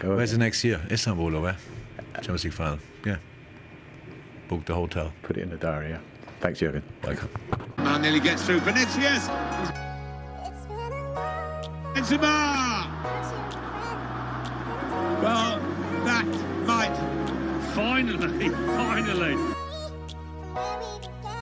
Go Where's the next year? Istanbul or where? Champions League final. Yeah. Book the hotel. Put it in the diary. Yeah. Thanks, Jurgen. Welcome. Man nearly gets through. Vinicius! Benzema! Well, that might Finally, finally.